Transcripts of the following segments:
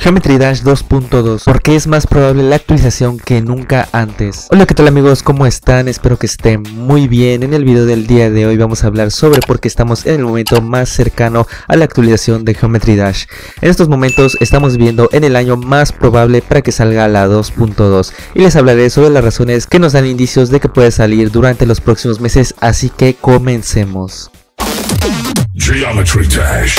Geometry Dash 2.2 porque es más probable la actualización que nunca antes. Hola qué tal amigos, ¿cómo están? Espero que estén muy bien. En el video del día de hoy vamos a hablar sobre por qué estamos en el momento más cercano a la actualización de Geometry Dash. En estos momentos estamos viendo en el año más probable para que salga la 2.2 y les hablaré sobre las razones que nos dan indicios de que puede salir durante los próximos meses, así que comencemos. Geometry Dash.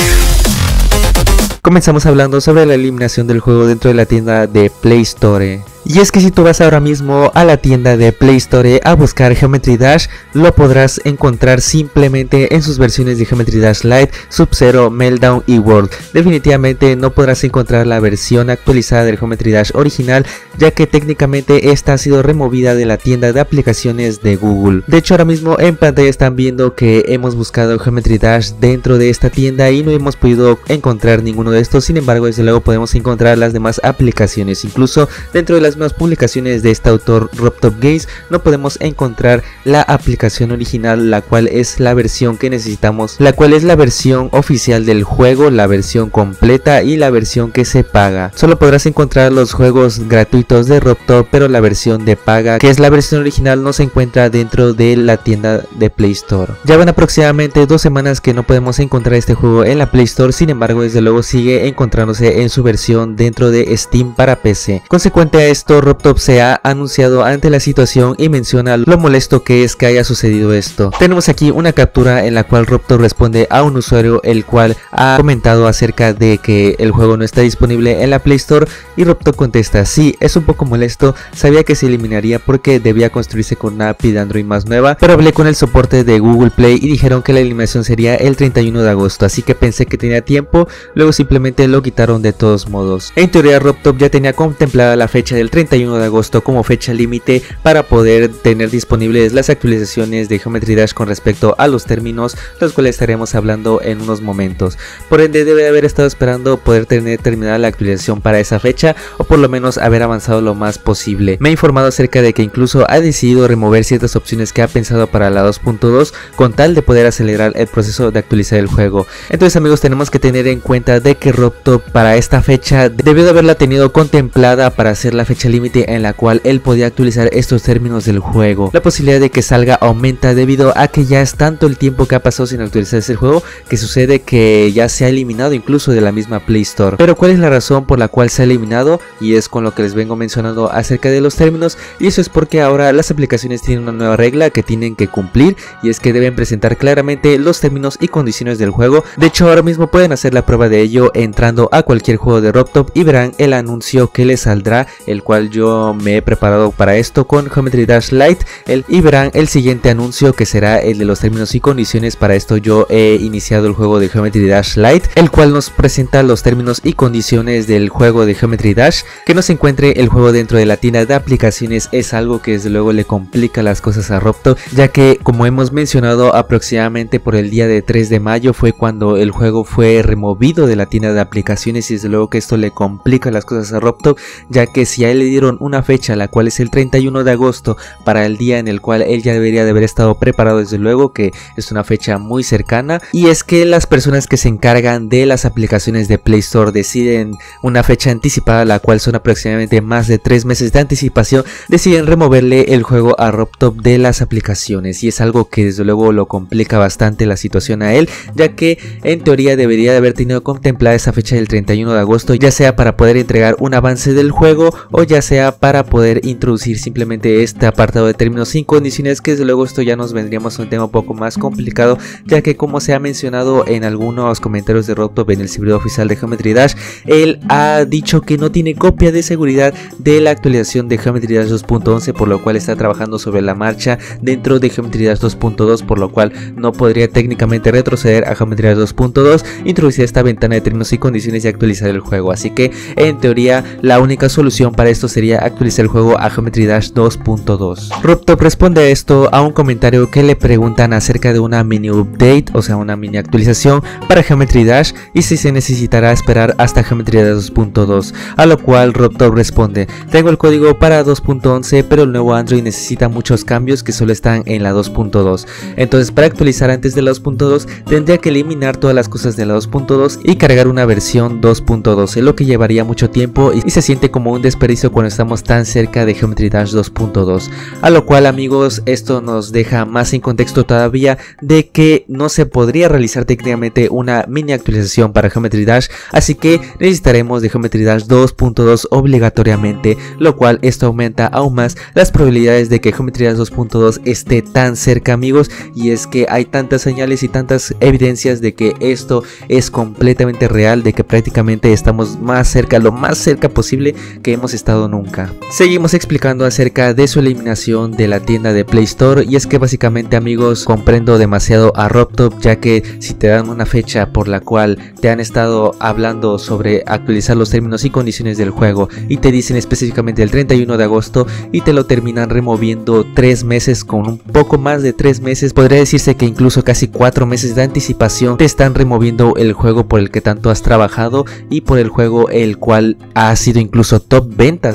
Comenzamos hablando sobre la eliminación del juego dentro de la tienda de Play Store. Y es que si tú vas ahora mismo a la tienda de Play Store a buscar Geometry Dash, lo podrás encontrar simplemente en sus versiones de Geometry Dash Lite, Sub-Zero, Meltdown y World. Definitivamente no podrás encontrar la versión actualizada del Geometry Dash original, ya que técnicamente esta ha sido removida de la tienda de aplicaciones de Google. De hecho ahora mismo en pantalla están viendo que hemos buscado Geometry Dash dentro de esta tienda y no hemos podido encontrar ninguno de estos, sin embargo desde luego podemos encontrar las demás aplicaciones, incluso dentro de las publicaciones de este autor RobTop Games no podemos encontrar la aplicación original la cual es la versión que necesitamos la cual es la versión oficial del juego la versión completa y la versión que se paga. Solo podrás encontrar los juegos gratuitos de RobTop pero la versión de paga que es la versión original no se encuentra dentro de la tienda de Play Store. Ya van aproximadamente dos semanas que no podemos encontrar este juego en la Play Store sin embargo desde luego sigue encontrándose en su versión dentro de Steam para PC consecuente a esto, RobTop se ha anunciado ante la situación y menciona lo molesto que es que haya sucedido esto. Tenemos aquí una captura en la cual RobTop responde a un usuario el cual ha comentado acerca de que el juego no está disponible en la Play Store y RobTop contesta, sí, es un poco molesto, sabía que se eliminaría porque debía construirse con una API de Android más nueva, pero hablé con el soporte de Google Play y dijeron que la eliminación sería el 31 de agosto, así que pensé que tenía tiempo, luego simplemente lo quitaron de todos modos. En teoría RobTop ya tenía contemplada la fecha del 31 de agosto como fecha límite para poder tener disponibles las actualizaciones de Geometry Dash con respecto a los términos, los cuales estaremos hablando en unos momentos. Por ende debe haber estado esperando poder tener terminada la actualización para esa fecha o por lo menos haber avanzado lo más posible. Me ha informado acerca de que incluso ha decidido remover ciertas opciones que ha pensado para la 2.2 con tal de poder acelerar el proceso de actualizar el juego. Entonces amigos tenemos que tener en cuenta de que RobTop para esta fecha debió de haberla tenido contemplada para hacer la fecha límite en la cual él podía actualizar estos términos del juego. La posibilidad de que salga aumenta debido a que ya es tanto el tiempo que ha pasado sin actualizar ese juego que sucede que ya se ha eliminado incluso de la misma Play Store. Pero ¿cuál es la razón por la cual se ha eliminado? Y es con lo que les vengo mencionando acerca de los términos y eso es porque ahora las aplicaciones tienen una nueva regla que tienen que cumplir y es que deben presentar claramente los términos y condiciones del juego. De hecho ahora mismo pueden hacer la prueba de ello entrando a cualquier juego de RobTop y verán el anuncio que les saldrá el yo me he preparado para esto con Geometry Dash Lite el, y verán el siguiente anuncio que será el de los términos y condiciones. Para esto yo he iniciado el juego de Geometry Dash Lite, el cual nos presenta los términos y condiciones del juego de Geometry Dash. Que no se encuentre el juego dentro de la tienda de aplicaciones es algo que desde luego le complica las cosas a Robto, ya que como hemos mencionado aproximadamente por el día de 3 de mayo fue cuando el juego fue removido de la tienda de aplicaciones y desde luego que esto le complica las cosas a Robto, ya que si a él le dieron una fecha la cual es el 31 de agosto para el día en el cual él ya debería de haber estado preparado desde luego que es una fecha muy cercana. Y es que las personas que se encargan de las aplicaciones de Play Store deciden una fecha anticipada la cual son aproximadamente más de 3 meses de anticipación deciden removerle el juego a RobTop de las aplicaciones. Y es algo que desde luego lo complica bastante la situación a él ya que en teoría debería de haber tenido contemplada esa fecha del 31 de agosto ya sea para poder entregar un avance del juego o ya sea para poder introducir simplemente este apartado de términos sin condiciones que desde luego esto ya nos vendríamos a un tema un poco más complicado ya que como se ha mencionado en algunos comentarios de Robtop en el servidor oficial de Geometry Dash él ha dicho que no tiene copia de seguridad de la actualización de Geometry Dash 2.11 por lo cual está trabajando sobre la marcha dentro de Geometry Dash 2.2 por lo cual no podría técnicamente retroceder a Geometry Dash 2.2 introducir esta ventana de términos y condiciones y actualizar el juego. Así que en teoría la única solución para esto sería actualizar el juego a Geometry Dash 2.2. RobTop responde a esto a un comentario que le preguntan acerca de una mini update, o sea una mini actualización para Geometry Dash y si se necesitará esperar hasta Geometry Dash 2.2, a lo cual RobTop responde, tengo el código para 2.11 pero el nuevo Android necesita muchos cambios que solo están en la 2.2, entonces para actualizar antes de la 2.2 tendría que eliminar todas las cosas de la 2.2 y cargar una versión 2.12, lo que llevaría mucho tiempo y se siente como un desperdicio cuando estamos tan cerca de Geometry Dash 2.2, a lo cual amigos esto nos deja más en contexto todavía de que no se podría realizar técnicamente una mini actualización para Geometry Dash, así que necesitaremos de Geometry Dash 2.2 obligatoriamente, lo cual esto aumenta aún más las probabilidades de que Geometry Dash 2.2 esté tan cerca amigos. Y es que hay tantas señales y tantas evidencias de que esto es completamente real, de que prácticamente estamos más cerca, lo más cerca posible que hemos estado nunca. Seguimos explicando acerca de su eliminación de la tienda de Play Store y es que básicamente amigos comprendo demasiado a RobTop ya que si te dan una fecha por la cual te han estado hablando sobre actualizar los términos y condiciones del juego y te dicen específicamente el 31 de agosto y te lo terminan removiendo 3 meses con un poco más de 3 meses podría decirse que incluso casi 4 meses de anticipación te están removiendo el juego por el que tanto has trabajado y por el juego el cual ha sido incluso top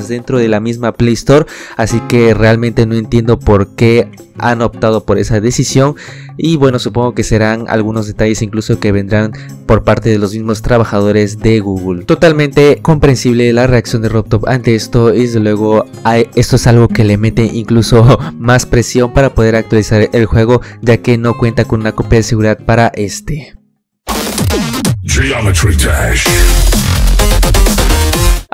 dentro de la misma Play Store así que realmente no entiendo por qué han optado por esa decisión. Y bueno supongo que serán algunos detalles incluso que vendrán por parte de los mismos trabajadores de Google. Totalmente comprensible la reacción de RobTop ante esto y desde luego esto es algo que le mete incluso más presión para poder actualizar el juego ya que no cuenta con una copia de seguridad para este. Geometry Dash.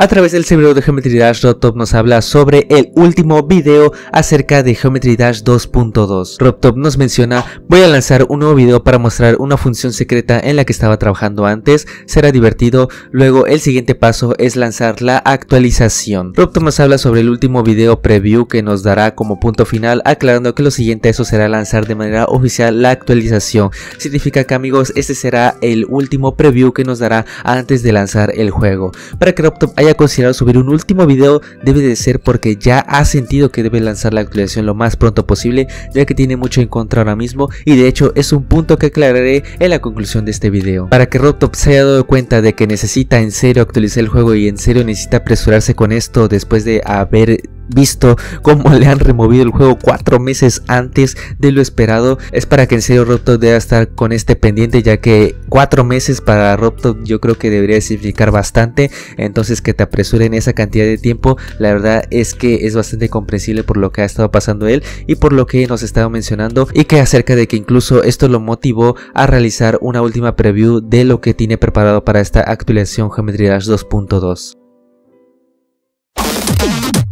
A través del servidor de Geometry Dash, RobTop nos habla sobre el último video acerca de Geometry Dash 2.2. RobTop nos menciona, voy a lanzar un nuevo video para mostrar una función secreta en la que estaba trabajando antes, será divertido, luego el siguiente paso es lanzar la actualización. RobTop nos habla sobre el último video preview que nos dará como punto final, aclarando que lo siguiente eso será lanzar de manera oficial la actualización. Significa que amigos, este será el último preview que nos dará antes de lanzar el juego. Para que RobTop haya considerado subir un último video debe de ser porque ya ha sentido que debe lanzar la actualización lo más pronto posible ya que tiene mucho en contra ahora mismo y de hecho es un punto que aclararé en la conclusión de este video. Para que Robtop se haya dado cuenta de que necesita en serio actualizar el juego y en serio necesita apresurarse con esto después de haber visto cómo le han removido el juego cuatro meses antes de lo esperado. Es para que en serio Robtop deba estar con este pendiente ya que cuatro meses para Robtop yo creo que debería significar bastante. Entonces que te apresuren esa cantidad de tiempo la verdad es que es bastante comprensible por lo que ha estado pasando él y por lo que nos estaba mencionando y que acerca de que incluso esto lo motivó a realizar una última preview de lo que tiene preparado para esta actualización Geometry Dash 2.2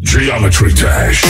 Geometry Dash.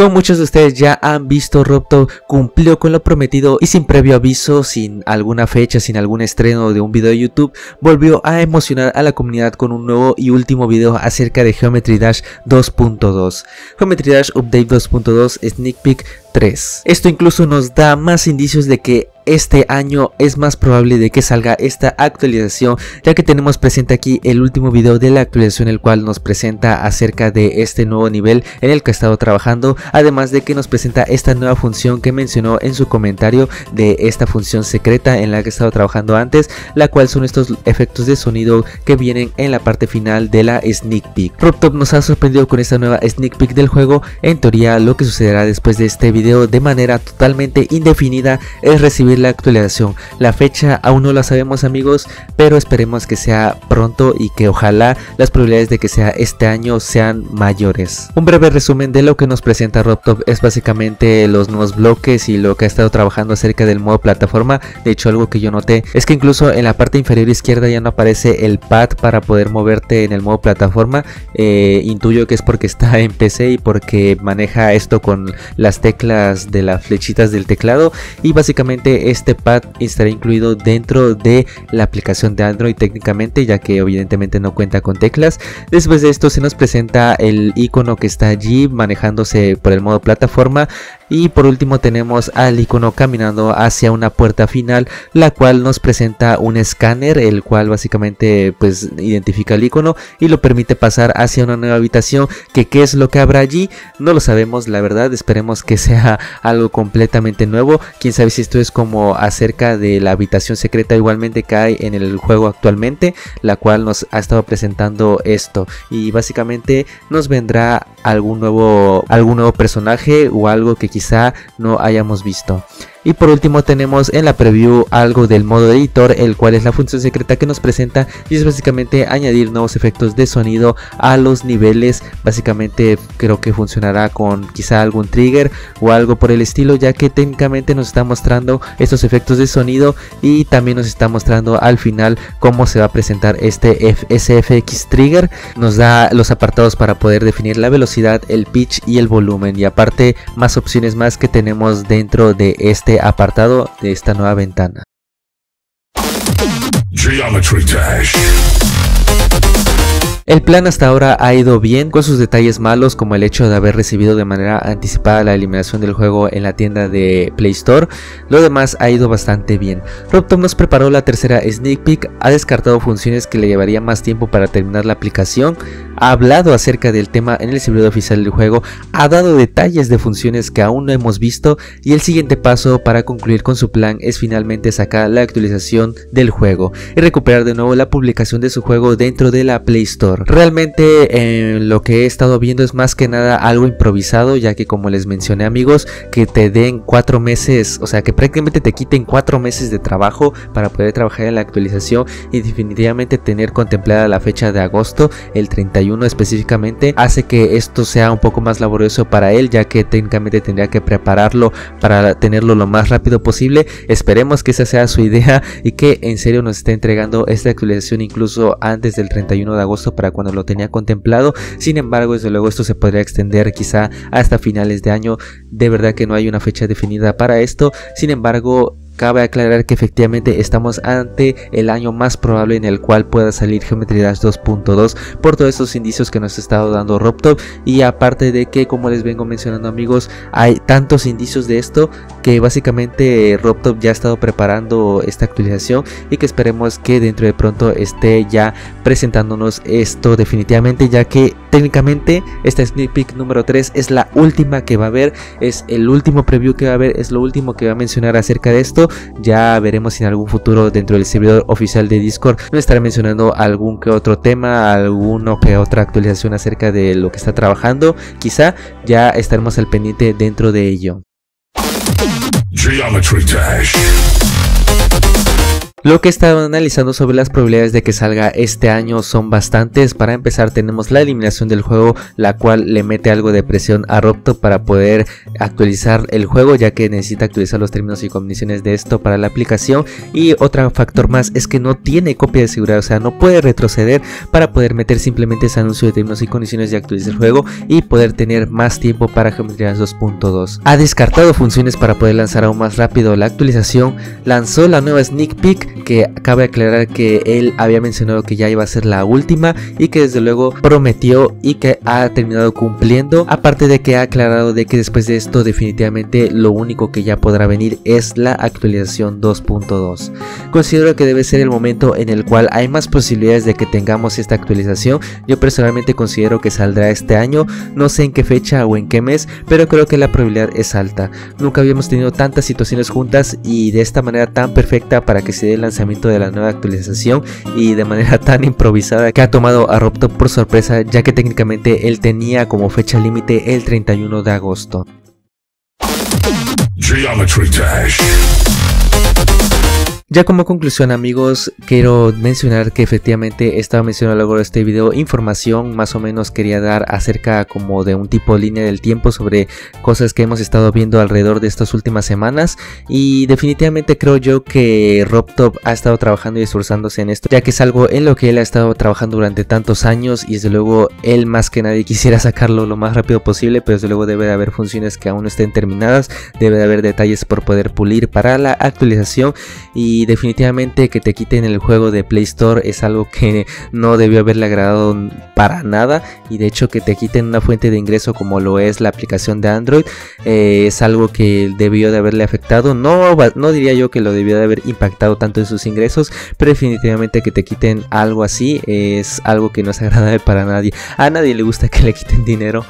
Como muchos de ustedes ya han visto, Robto cumplió con lo prometido y sin previo aviso, sin alguna fecha, sin algún estreno de un video de YouTube, volvió a emocionar a la comunidad con un nuevo y último video acerca de Geometry Dash 2.2. Geometry Dash Update 2.2 Sneak Peek 3. Esto incluso nos da más indicios de que este año es más probable de que salga esta actualización ya que tenemos presente aquí el último video de la actualización el cual nos presenta acerca de este nuevo nivel en el que ha estado trabajando además de que nos presenta esta nueva función que mencionó en su comentario de esta función secreta en la que ha estado trabajando antes la cual son estos efectos de sonido que vienen en la parte final de la sneak peek. RobTop nos ha sorprendido con esta nueva sneak peek del juego. En teoría lo que sucederá después de este video de manera totalmente indefinida es recibir la actualización. La fecha aún no la sabemos amigos, pero esperemos que sea pronto y que ojalá las probabilidades de que sea este año sean mayores. Un breve resumen de lo que nos presenta RobTop es básicamente los nuevos bloques y lo que ha estado trabajando acerca del modo plataforma. De hecho algo que yo noté es que incluso en la parte inferior izquierda ya no aparece el pad para poder moverte en el modo plataforma. Eh, intuyo que es porque está en PC y porque maneja esto con las teclas de las flechitas del teclado y básicamente este pad estará incluido dentro de la aplicación de Android técnicamente ya que evidentemente no cuenta con teclas. Después de esto se nos presenta el icono que está allí manejándose por el modo plataforma y por último tenemos al icono caminando hacia una puerta final la cual nos presenta un escáner el cual básicamente pues identifica el icono y lo permite pasar hacia una nueva habitación que qué es lo que habrá allí no lo sabemos la verdad esperemos que sea algo completamente nuevo. Quién sabe si esto es como acerca de la habitación secreta igualmente que hay en el juego actualmente la cual nos ha estado presentando esto. Y básicamente nos vendrá algún nuevo algún nuevo personaje o algo que quizá no hayamos visto y por último tenemos en la preview algo del modo editor, el cual es la función secreta que nos presenta y es básicamente añadir nuevos efectos de sonido a los niveles. Básicamente creo que funcionará con quizá algún trigger o algo por el estilo, ya que técnicamente nos está mostrando estos efectos de sonido y también nos está mostrando al final cómo se va a presentar este SFX trigger. Nos da los apartados para poder definir la velocidad, el pitch y el volumen y aparte más opciones más que tenemos dentro de este apartado de esta nueva ventana. El plan hasta ahora ha ido bien con sus detalles malos como el hecho de haber recibido de manera anticipada la eliminación del juego en la tienda de Play Store. Lo demás ha ido bastante bien. RobTop nos preparó la tercera sneak peek, ha descartado funciones que le llevaría más tiempo para terminar la aplicación, ha hablado acerca del tema en el servidor oficial del juego, ha dado detalles de funciones que aún no hemos visto y el siguiente paso para concluir con su plan es finalmente sacar la actualización del juego y recuperar de nuevo la publicación de su juego dentro de la Play Store. Realmente eh, lo que he estado viendo es más que nada algo improvisado, ya que como les mencioné amigos, que te den cuatro meses, o sea que prácticamente te quiten cuatro meses de trabajo para poder trabajar en la actualización y definitivamente tener contemplada la fecha de agosto, el 31 específicamente, hace que esto sea un poco más laborioso para él, ya que técnicamente tendría que prepararlo para tenerlo lo más rápido posible. Esperemos que esa sea su idea y que en serio nos esté entregando esta actualización incluso antes del 31 de agosto para cuando lo tenía contemplado. Sin embargo, desde luego esto se podría extender quizá hasta finales de año. De verdad que no hay una fecha definida para esto. Sin embargo, Cabe aclarar que efectivamente estamos ante el año más probable en el cual pueda salir Geometry Dash 2.2 por todos estos indicios que nos ha estado dando RobTop. Y aparte de que como les vengo mencionando amigos hay tantos indicios de esto que básicamente RobTop ya ha estado preparando esta actualización y que esperemos que dentro de pronto esté ya presentándonos esto definitivamente ya que técnicamente esta sneak peek número 3 es la última que va a haber es el último preview que va a haber es lo último que va a mencionar acerca de esto ya veremos si en algún futuro dentro del servidor oficial de Discord nos estaré mencionando algún que otro tema, alguno que otra actualización acerca de lo que está trabajando. Quizá ya estaremos al pendiente dentro de ello. Lo que he estado analizando sobre las probabilidades de que salga este año son bastantes. Para empezar tenemos la eliminación del juego, la cual le mete algo de presión a Robto para poder actualizar el juego, ya que necesita actualizar los términos y condiciones de esto para la aplicación. Y otro factor más es que no tiene copia de seguridad, o sea, no puede retroceder para poder meter simplemente ese anuncio de términos y condiciones de actualizar el juego y poder tener más tiempo para Geometry 2.2. Ha descartado funciones para poder lanzar aún más rápido la actualización, lanzó la nueva sneak peek que cabe aclarar que él había mencionado que ya iba a ser la última y que desde luego prometió y que ha terminado cumpliendo. Aparte de que ha aclarado de que después de esto definitivamente lo único que ya podrá venir es la actualización 2.2. Considero que debe ser el momento en el cual hay más posibilidades de que tengamos esta actualización. Yo personalmente considero que saldrá este año, no sé en qué fecha o en qué mes, pero creo que la probabilidad es alta. Nunca habíamos tenido tantas situaciones juntas y de esta manera tan perfecta para que se dé lanzamiento de la nueva actualización y de manera tan improvisada que ha tomado a Robtop por sorpresa ya que técnicamente él tenía como fecha límite el 31 de agosto. Ya como conclusión amigos, quiero mencionar que efectivamente estaba mencionando luego de este video información más o menos quería dar acerca como de un tipo de línea del tiempo sobre cosas que hemos estado viendo alrededor de estas últimas semanas. Y definitivamente creo yo que RobTop ha estado trabajando y esforzándose en esto ya que es algo en lo que él ha estado trabajando durante tantos años y desde luego él más que nadie quisiera sacarlo lo más rápido posible pero desde luego debe de haber funciones que aún no estén terminadas, debe de haber detalles por poder pulir para la actualización. Y y definitivamente que te quiten el juego de Play Store es algo que no debió haberle agradado para nada. Y de hecho que te quiten una fuente de ingreso como lo es la aplicación de Android eh, es algo que debió de haberle afectado. No, no diría yo que lo debió de haber impactado tanto en sus ingresos pero definitivamente que te quiten algo así es algo que no es agradable para nadie. A nadie le gusta que le quiten dinero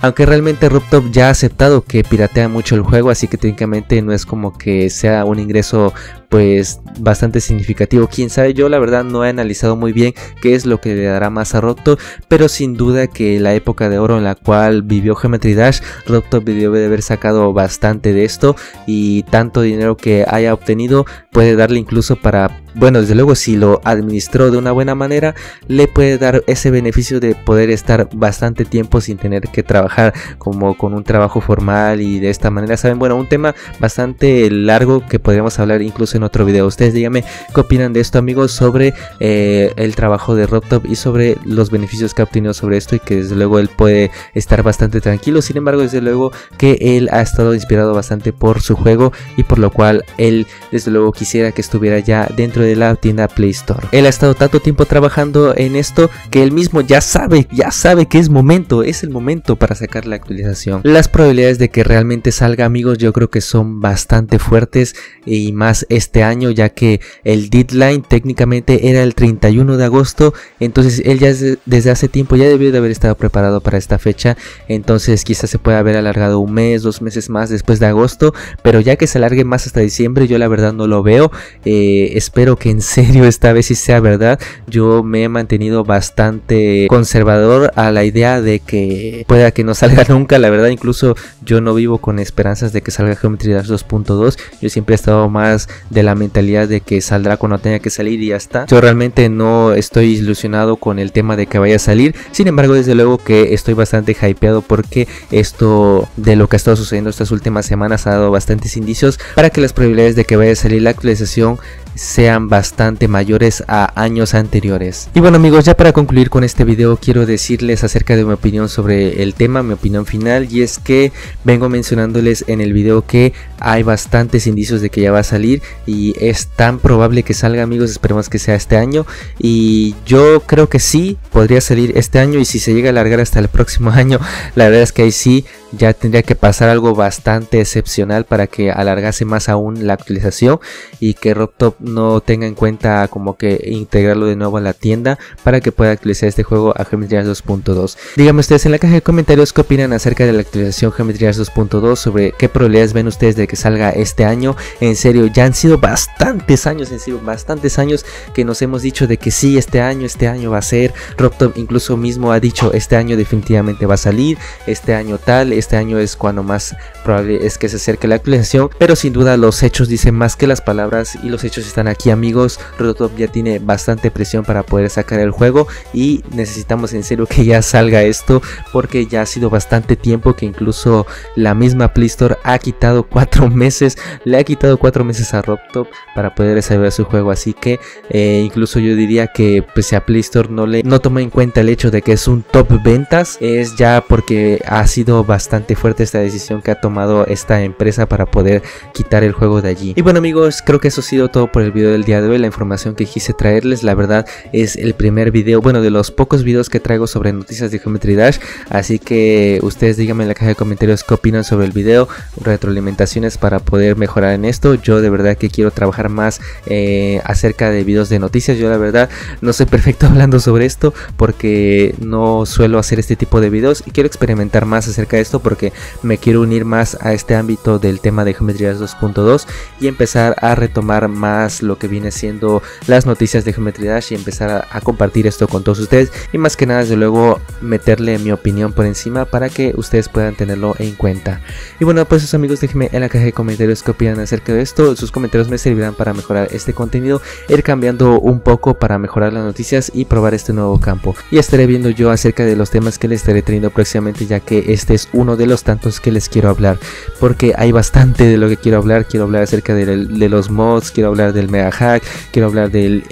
aunque realmente Ruptop ya ha aceptado que piratea mucho el juego, así que técnicamente no es como que sea un ingreso pues bastante significativo. Quién sabe, yo la verdad no he analizado muy bien qué es lo que le dará más a Ruptop, pero sin duda que la época de oro en la cual vivió Geometry Dash, Ruptop debe de haber sacado bastante de esto y tanto dinero que haya obtenido puede darle incluso para bueno, desde luego si lo administró de una buena manera, le puede dar ese beneficio de poder estar bastante tiempo sin tener que trabajar como con un trabajo formal y de esta manera, saben, bueno, un tema bastante largo que podríamos hablar incluso en otro video. Ustedes díganme qué opinan de esto, amigos, sobre eh, el trabajo de RobTop y sobre los beneficios que ha obtenido sobre esto y que desde luego él puede estar bastante tranquilo. Sin embargo, desde luego que él ha estado inspirado bastante por su juego y por lo cual él desde luego quisiera que estuviera ya dentro de la tienda Play Store. Él ha estado tanto tiempo trabajando en esto que él mismo ya sabe, ya sabe que es momento, es el momento para sacar la actualización. Las probabilidades de que realmente salga amigos yo creo que son bastante fuertes y más este año ya que el deadline técnicamente era el 31 de agosto, entonces él ya desde hace tiempo ya debió de haber estado preparado para esta fecha, entonces quizás se pueda haber alargado un mes, dos meses más después de agosto, pero ya que se alargue más hasta diciembre yo la verdad no lo veo, eh, espero que en serio esta vez sí sea verdad. Yo me he mantenido bastante conservador a la idea de que pueda que no salga nunca. La verdad, incluso yo no vivo con esperanzas de que salga Geometry Dash 2.2. Yo siempre he estado más de la mentalidad de que saldrá cuando tenga que salir y ya está. Yo realmente no estoy ilusionado con el tema de que vaya a salir. Sin embargo, desde luego que estoy bastante hypeado porque esto de lo que ha estado sucediendo estas últimas semanas ha dado bastantes indicios para que las probabilidades de que vaya a salir la actualización sean bastante mayores a años anteriores. Y bueno amigos, ya para concluir con este video quiero decirles acerca de mi opinión sobre el tema, mi opinión final y es que vengo mencionándoles en el video que hay bastantes indicios de que ya va a salir y es tan probable que salga amigos, esperemos que sea este año y yo creo que sí, podría salir este año y si se llega a alargar hasta el próximo año, la verdad es que ahí sí ya tendría que pasar algo bastante excepcional para que alargase más aún la actualización y que RobTop no tenga en cuenta como que integrarlo de nuevo a la tienda para que pueda actualizar este juego a Geometry 2.2. Díganme ustedes en la caja de comentarios qué opinan acerca de la actualización Geometry 2.2, sobre qué probabilidades ven ustedes de que salga este año. En serio, ya han sido bastantes años, en serio, bastantes años que nos hemos dicho de que sí, este año, este año va a ser. RobTop incluso mismo ha dicho este año definitivamente va a salir, este año tal, año es cuando más probable es que se acerque la actualización, pero sin duda los hechos dicen más que las palabras y los hechos están aquí amigos, Rototop ya tiene bastante presión para poder sacar el juego y necesitamos en serio que ya salga esto porque ya ha sido bastante tiempo que incluso la misma Play Store ha quitado cuatro meses, le ha quitado cuatro meses a Robtop para poder desarrollar su juego, así que eh, incluso yo diría que pues a Play Store no le no toma en cuenta el hecho de que es un top ventas, es ya porque ha sido bastante bastante fuerte esta decisión que ha tomado esta empresa para poder quitar el juego de allí. Y bueno amigos, creo que eso ha sido todo por el video del día de hoy, la información que quise traerles, la verdad es el primer video, bueno de los pocos videos que traigo sobre noticias de Geometry Dash, así que ustedes díganme en la caja de comentarios qué opinan sobre el video, retroalimentaciones para poder mejorar en esto, yo de verdad que quiero trabajar más eh, acerca de videos de noticias, yo la verdad no soy perfecto hablando sobre esto porque no suelo hacer este tipo de videos y quiero experimentar más acerca de esto porque me quiero unir más a este ámbito del tema de Geometría 2.2 y empezar a retomar más lo que viene siendo las noticias de Geometry Dash y empezar a, compartir esto con todos ustedes y más que nada desde luego meterle mi opinión por encima para que ustedes puedan tenerlo en cuenta. Y bueno pues amigos déjenme en la caja de comentarios qué opinan acerca de esto, sus comentarios me servirán para mejorar este contenido, ir cambiando un poco para mejorar las noticias y probar este nuevo campo. Y estaré viendo yo acerca de los temas que les estaré trayendo próximamente ya que este es de los tantos que les quiero hablar porque hay bastante de lo que quiero hablar. Quiero hablar acerca de, los mods quiero hablar del mega hack quiero hablar del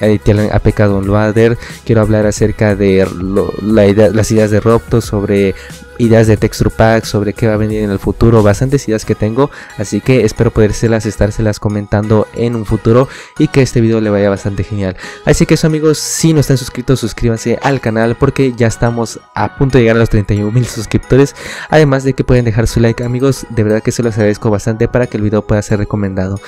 APK downloader quiero hablar acerca de las ideas de Robto sobre ideas de texture pack, sobre qué va a venir en el futuro, bastantes ideas que tengo, así que espero podérselas estárselas comentando en un futuro y que este video le vaya bastante genial. Así que eso amigos, si no están suscritos, suscríbanse al canal porque ya estamos a punto de llegar a los 31 mil suscriptores, además de que pueden dejar su like amigos, de verdad que se los agradezco bastante para que el video pueda ser recomendado.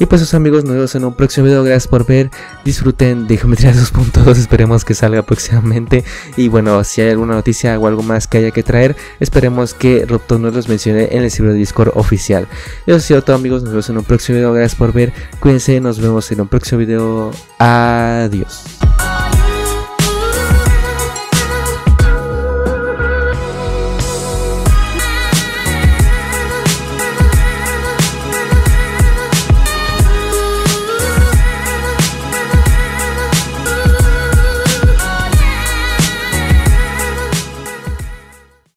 Y pues eso amigos, nos vemos en un próximo video, gracias por ver, disfruten de Geometría 2.2, esperemos que salga próximamente. Y bueno, si hay alguna noticia o algo más que haya que traer, esperemos que Ruptor nos los mencione en el servidor de Discord oficial. Eso ha sido todo amigos, nos vemos en un próximo video, gracias por ver, cuídense, nos vemos en un próximo video, adiós.